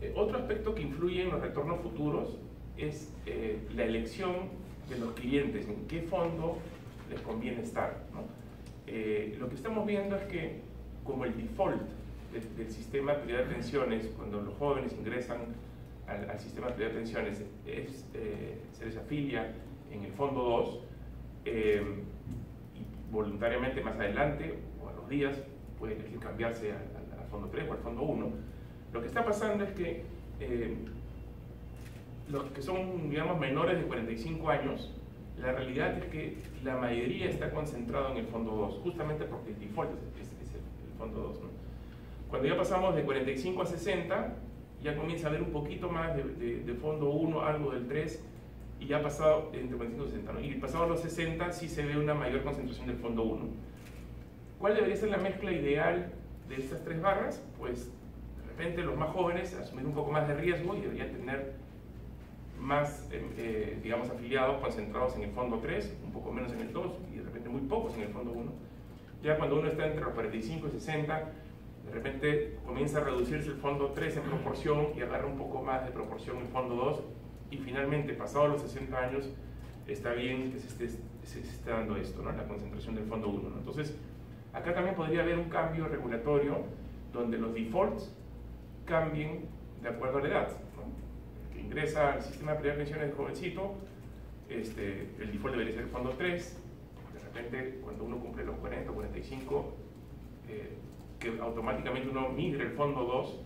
Eh, otro aspecto que influye en los retornos futuros es eh, la elección de los clientes, en qué fondo les conviene estar. ¿no? Eh, lo que estamos viendo es que como el default del, del sistema prioridad de pensiones, cuando los jóvenes ingresan al, al sistema prioridad de pensiones, es, eh, se les afilia en el fondo 2 eh, y voluntariamente más adelante o a los días puede elegir cambiarse al, al- fondo 3 o al fondo 1. Lo que está pasando es que eh, los que son, digamos, menores de 45 años, la realidad es que la mayoría está concentrado en el fondo 2, justamente porque el default es, es- es el, fondo 2. ¿no? Cuando ya pasamos de 45 a 60, ya comienza a haber un poquito más de, de- de fondo 1, algo del 3, y ya pasado entre 45 y 60. ¿no? Y pasado los 60 sí se ve una mayor concentración del fondo 1. ¿Cuál debería ser la mezcla ideal de estas tres barras? Pues de repente los más jóvenes asumir un poco más de riesgo y deberían tener más, eh, eh, digamos, afiliados concentrados en el fondo 3, un poco menos en el 2 y de repente muy pocos en el fondo 1. Ya cuando uno está entre los 45 y 60, de repente comienza a reducirse el fondo 3 en proporción y agarra un poco más de proporción el fondo 2 y finalmente, pasados los 60 años, está bien que se esté, se esté dando esto, ¿no? la concentración del fondo 1. ¿no? Entonces, acá también podría haber un cambio regulatorio donde los defaults cambien de acuerdo a la edad. El que ingresa al sistema de de pensiones jovencito, este, el default debería ser el fondo 3, de repente cuando uno cumple los 40 o 45, eh, que automáticamente uno migre el fondo 2.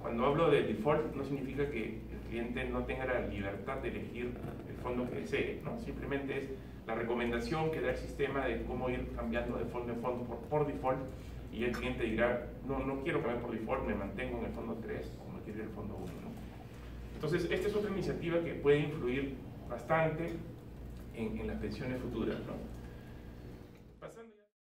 Cuando hablo de default no significa que el cliente no tenga la libertad de elegir el fondo que desee, ¿no? simplemente es la recomendación que da el sistema de cómo ir cambiando de fondo en fondo por, por default y el cliente dirá, no, no quiero cambiar por default, me mantengo en el fondo 3 o me quiero ir al fondo 1. ¿no? Entonces, esta es otra iniciativa que puede influir bastante en, en las pensiones futuras. ¿no?